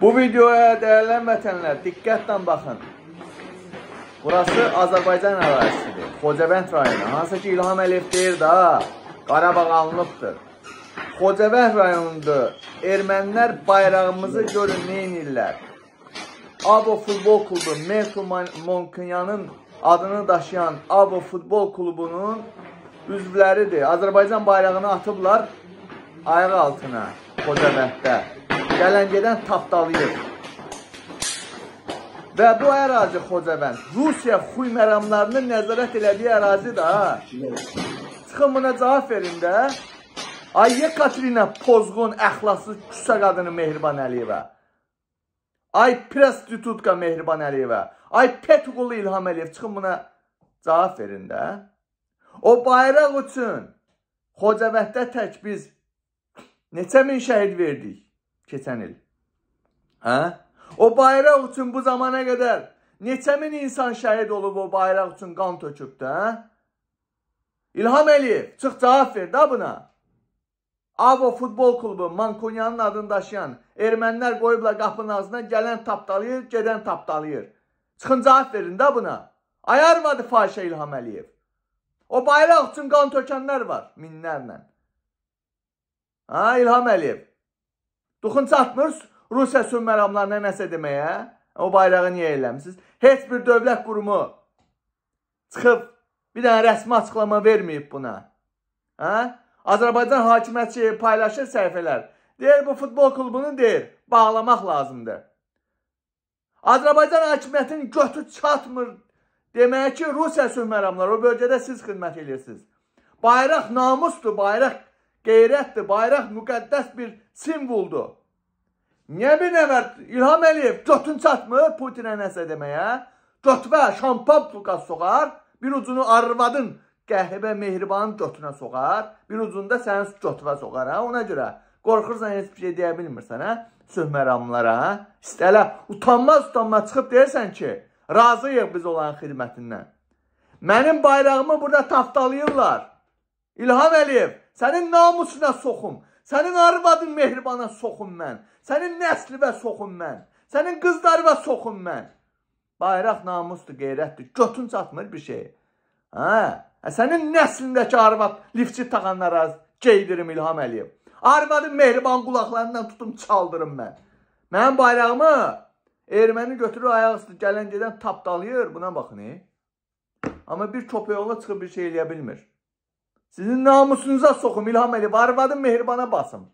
Bu videoya dəyərli vətənlər diqqətlə baxın. Burası Azərbaycan ərazisidir. Xocavənd rayonu. Hansı ki İlham Əliyev deyir da, Qarabağ alınıbdır. Xocavənd rayonunda ermənilər bayrağımızı görün nə edirlər. Abo futbol klubu Mertu Monkunyanın adını daşıyan Abo futbol klubunun üzvləridir. Azərbaycan bayrağını atıblar ayaq altına Xocavənddə. Gələn gedən tapdalayır. Və bu ərazi Xocavənd Rusiya xuy məramlarının nəzarət elədiyi ərazidir ha. Çıxın buna cavab verin də. Ay Yekaterina pozğun, əxlasız küsə qadını Mehriban Əliyevə. Ay prostitutka Mehriban Əliyevə. Ay Petuqulu İlham Əliyev çıxın buna cavab verin də. O bayraq üçün Xocavənddə tək biz neçə min şəhid verdik keçən il. Hə? O bayraq üçün bu zamana qədər neçə min insan şəhid olub o bayraq üçün qan tökübdü, hə? İlham Əliyev, çıx cavab ver da buna. Avo futbol klubu Mankonyanın adını daşıyan ermənilər qoyublar qapının ağzına gələn tapdalayır, gedən tapdalayır. Çıxın cavab verin da buna. Ayarmadı fahişə İlham Əliyev. O bayraq üçün qan tökənlər var minlərlə. Ha İlham Əliyev. Duxun çatmır Rusiya sülh məramlarına nəsə deməyə. O bayrağı niyə eləmisiniz? Heç bir dövlət qurumu çıxıb bir dənə rəsmi açıqlama verməyib buna. Hə? Azərbaycan hakimiyyəti paylaşır səhifələr. Deyir bu futbol klubunu deyir, bağlamaq lazımdır. Azərbaycan hakimiyyətinin götü çatmır demək ki, Rusiya sülh məramları o bölgədə siz xidmət edirsiniz. Bayraq namusdur, bayraq qeyrətdir, bayraq müqəddəs bir simvoldur. Niyə bir nəvər İlham Əliyev götün çatmır Putinə nəsə deməyə? Götvə şampan plukas soğar, bir ucunu arvadın qəhvə mehribanın götünə soğar, bir ucunda sənin götvə soğar, hə? Ona görə qorxursan heç bir şey deyə bilmirsən, hə? Söhməramlara, hə? İstələ utanmaz utanmaz çıxıb deyirsən ki, razıyıq biz olan xidmətindən. Mənim bayrağımı burada taftalayırlar. İlham Əliyev, sənin namusuna soxum. Sənin arvadın mehribana soxum mən. Sənin nəslimə soxum mən. Sənin qızlarına soxum mən. Bayraq namusdur, qeyrətdir. Götün çatmır bir şey. Hə? Sənin nəslindəki arvad lifçi taxanlara geydirim İlham Əliyev. Arvadın mehriban qulaqlarından tutum çaldırım mən. Mənim bayrağımı erməni götürür ayaq üstü gələn gedən tapdalayır. Buna baxın. E? Amma bir köpəyoğlu çıxıb bir şey eləyə bilmir. Sizin namusunuza soxum İlham Əliyev. Arvadın mehribana basım.